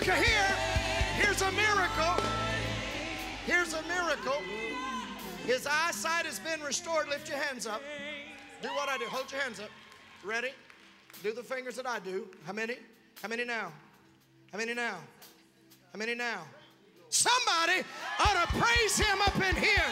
Look at here. Here's a miracle. Here's a miracle. His eyesight has been restored. Lift your hands up. Do what I do. Hold your hands up. Ready? Do the fingers that I do. How many? How many now? How many now? How many now? Somebody ought to praise him up in here.